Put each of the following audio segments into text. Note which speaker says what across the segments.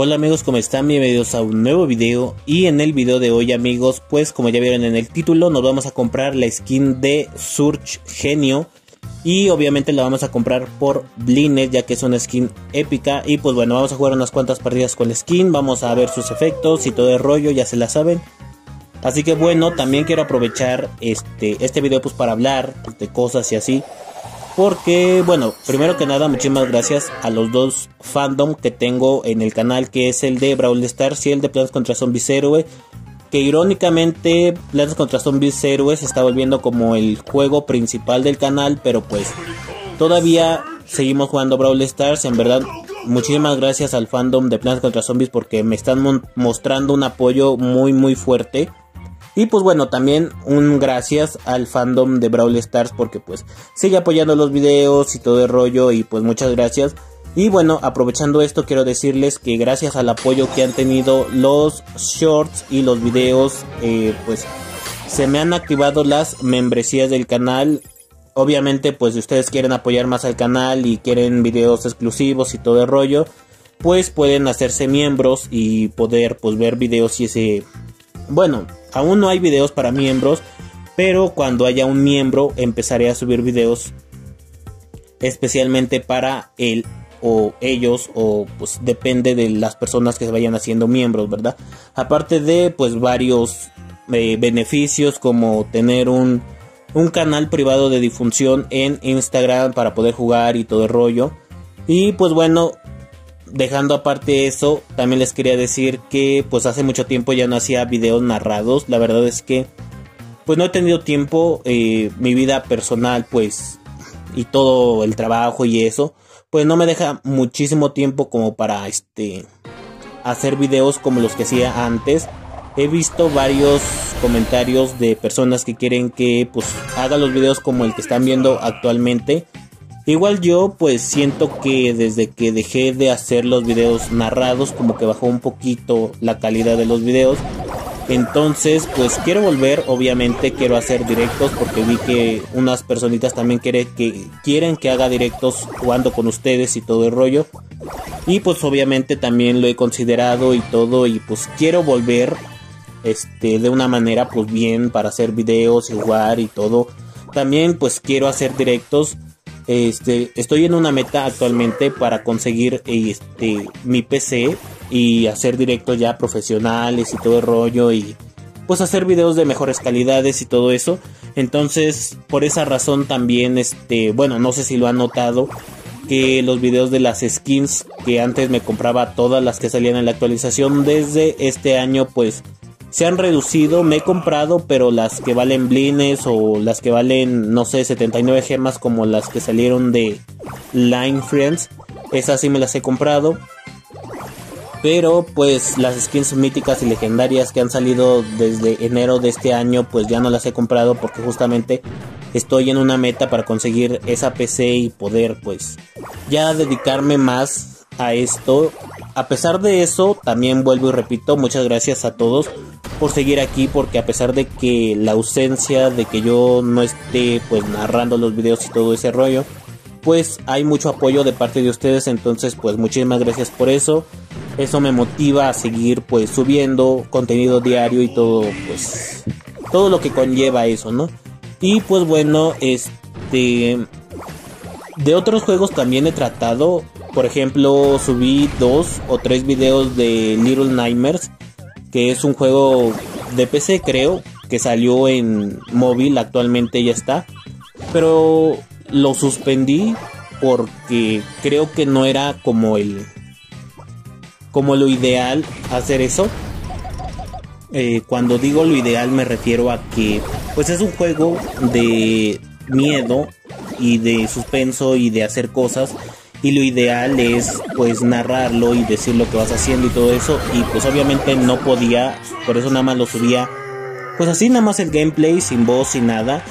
Speaker 1: Hola amigos, ¿cómo están? Bienvenidos a un nuevo video y en el video de hoy amigos, pues como ya vieron en el título, nos vamos a comprar la skin de Surge Genio y obviamente la vamos a comprar por Blinet ya que es una skin épica y pues bueno, vamos a jugar unas cuantas partidas con la skin, vamos a ver sus efectos y todo el rollo, ya se la saben. Así que bueno, también quiero aprovechar este, este video pues para hablar de cosas y así. Porque, bueno, primero que nada, muchísimas gracias a los dos fandom que tengo en el canal, que es el de Brawl Stars y el de Plants contra Zombies Héroe. Que irónicamente, Plants contra Zombies Héroe se está volviendo como el juego principal del canal, pero pues todavía seguimos jugando Brawl Stars. En verdad, muchísimas gracias al fandom de Plants contra Zombies porque me están mostrando un apoyo muy, muy fuerte. Y pues bueno, también un gracias al fandom de Brawl Stars porque pues sigue apoyando los videos y todo el rollo y pues muchas gracias. Y bueno, aprovechando esto quiero decirles que gracias al apoyo que han tenido los shorts y los videos, eh, pues se me han activado las membresías del canal. Obviamente pues si ustedes quieren apoyar más al canal y quieren videos exclusivos y todo el rollo, pues pueden hacerse miembros y poder pues ver videos y ese... Bueno, Aún no hay videos para miembros, pero cuando haya un miembro empezaré a subir videos especialmente para él o ellos o pues depende de las personas que se vayan haciendo miembros, ¿verdad? Aparte de pues varios eh, beneficios como tener un, un canal privado de difusión en Instagram para poder jugar y todo el rollo. Y pues bueno, dejando aparte eso, también les quería decir que pues hace mucho tiempo ya no hacía videos narrados. La verdad es que pues no he tenido tiempo, eh, mi vida personal pues y todo el trabajo y eso, pues no me deja muchísimo tiempo como para este hacer videos como los que hacía antes. He visto varios comentarios de personas que quieren que pues haga los videos como el que están viendo actualmente Igual yo pues siento que desde que dejé de hacer los videos narrados como que bajó un poquito la calidad de los videos. Entonces pues quiero volver, obviamente quiero hacer directos porque vi que unas personitas también quiere, que quieren que haga directos jugando con ustedes y todo el rollo. Y pues obviamente también lo he considerado y todo y pues quiero volver este de una manera pues bien para hacer videos y jugar y todo. También pues quiero hacer directos este, estoy en una meta actualmente para conseguir este, mi PC y hacer directos ya profesionales y todo el rollo y pues hacer videos de mejores calidades y todo eso. Entonces, por esa razón también, este, bueno, no sé si lo han notado, que los videos de las skins que antes me compraba todas las que salían en la actualización desde este año, pues se han reducido, me he comprado, pero las que valen blines o las que valen, no sé, 79 gemas como las que salieron de Line Friends, esas sí me las he comprado. Pero pues las skins míticas y legendarias que han salido desde enero de este año, pues ya no las he comprado porque justamente estoy en una meta para conseguir esa PC y poder pues ya dedicarme más a esto. A pesar de eso, también vuelvo y repito, muchas gracias a todos por seguir aquí porque a pesar de que la ausencia de que yo no esté pues narrando los videos y todo ese rollo pues hay mucho apoyo de parte de ustedes. Entonces pues muchísimas gracias por eso. Eso me motiva a seguir pues subiendo contenido diario y todo pues todo lo que conlleva eso no y pues bueno este de otros juegos también he tratado por ejemplo subí dos o tres videos de Little Nightmares que es un juego de PC creo, que salió en móvil, actualmente ya está, pero lo suspendí porque creo que no era como el como lo ideal hacer eso. Eh, cuando digo lo ideal me refiero a que pues es un juego de miedo y de suspenso y de hacer cosas y lo ideal es pues narrarlo y decir lo que vas haciendo y todo eso. Y pues obviamente no podía por eso nada más lo subía pues así nada más el gameplay sin voz sin nada.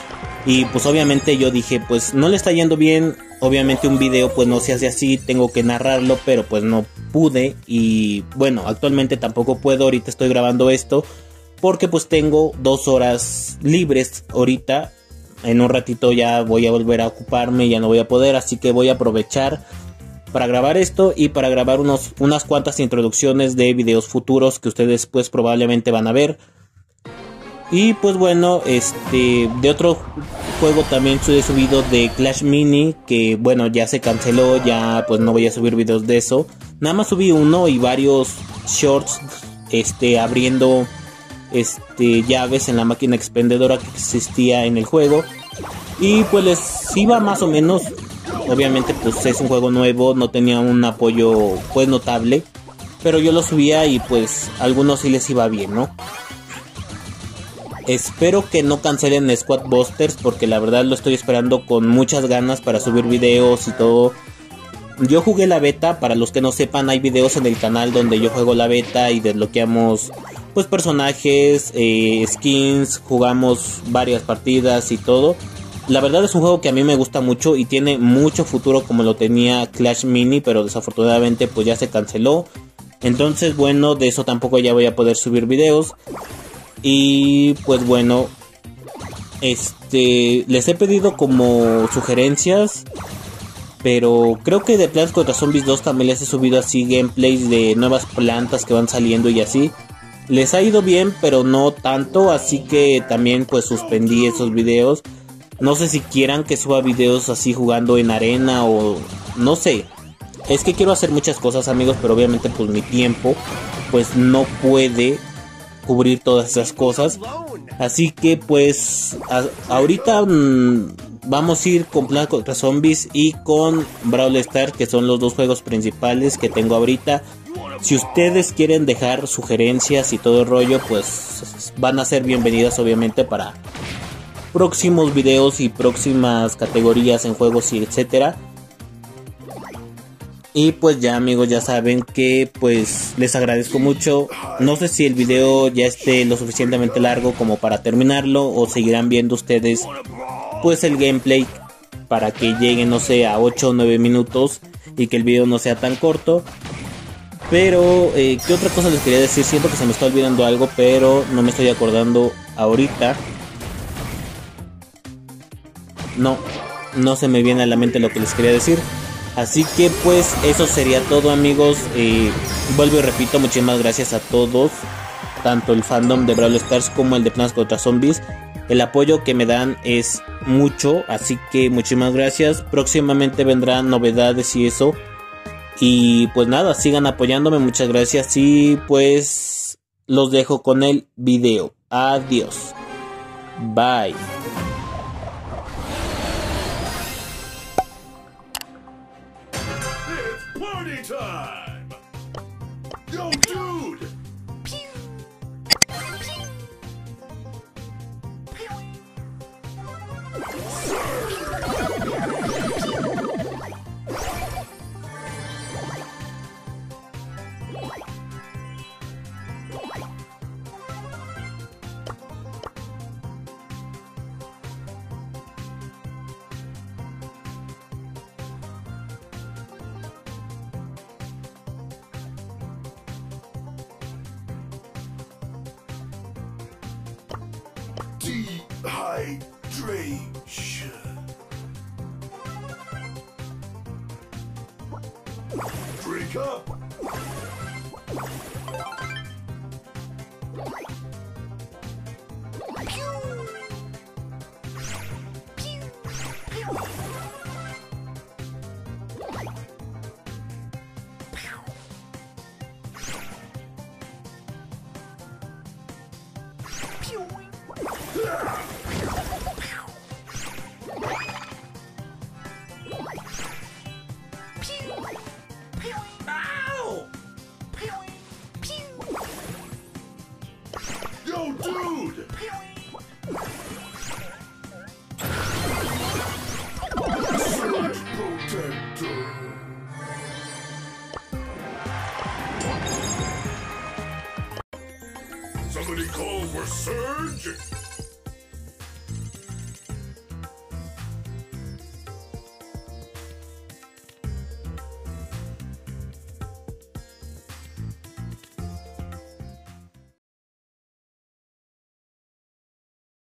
Speaker 1: Y pues obviamente yo dije pues no le está yendo bien. Obviamente un video pues no se hace así tengo que narrarlo pero pues no pude. Y bueno actualmente tampoco puedo ahorita estoy grabando esto porque pues tengo dos horas libres ahorita en un ratito ya voy a volver a ocuparme, ya no voy a poder, así que voy a aprovechar para grabar esto y para grabar unos, unas cuantas introducciones de videos futuros que ustedes pues probablemente van a ver. Y pues bueno, este de otro juego también he subido de Clash Mini que bueno ya se canceló, ya pues no voy a subir videos de eso. Nada más subí uno y varios shorts este abriendo este llaves en la máquina expendedora que existía en el juego. Y pues les iba más o menos Obviamente pues es un juego nuevo, no tenía un apoyo pues notable. Pero yo lo subía y pues a algunos sí les iba bien, ¿no? Espero que no cancelen Squad Busters porque la verdad lo estoy esperando con muchas ganas para subir videos y todo. Yo jugué la beta, para los que no sepan hay videos en el canal donde yo juego la beta y desbloqueamos pues personajes, eh, skins, jugamos varias partidas y todo. La verdad es un juego que a mí me gusta mucho y tiene mucho futuro como lo tenía Clash Mini, pero desafortunadamente pues ya se canceló. Entonces bueno, de eso tampoco ya voy a poder subir videos. Y pues bueno, este les he pedido como sugerencias, pero creo que de Plants contra Zombies 2 también les he subido así gameplays de nuevas plantas que van saliendo y así. Les ha ido bien, pero no tanto, así que también pues suspendí esos videos. No sé si quieran que suba videos así jugando en arena o no sé. Es que quiero hacer muchas cosas amigos, pero obviamente pues mi tiempo pues no puede cubrir todas esas cosas. Así que pues ahorita mm, vamos a ir con Plan contra Zombies y con Brawl Stars, que son los dos juegos principales que tengo ahorita. Si ustedes quieren dejar sugerencias y todo el rollo, pues van a ser bienvenidas obviamente para próximos videos y próximas categorías en juegos y etcétera. Y pues ya amigos ya saben que pues les agradezco mucho. No sé si el video ya esté lo suficientemente largo como para terminarlo o seguirán viendo ustedes pues el gameplay para que lleguen no sé a 8 o 9 minutos y que el video no sea tan corto. Pero, eh, ¿qué otra cosa les quería decir? Siento que se me está olvidando algo, pero no me estoy acordando ahorita. No, no se me viene a la mente lo que les quería decir. Así que pues eso sería todo amigos. Vuelvo y repito, muchísimas gracias a todos. Tanto el fandom de Brawl Stars como el de Plants contra Zombies. El apoyo que me dan es mucho. Así que muchísimas gracias. Próximamente vendrán novedades y eso. Y pues nada, sigan apoyándome. Muchas gracias. Y pues los dejo con el video. Adiós. Bye. Dehydration. Drink up. Dude! Surge Protector! Somebody call for Surge!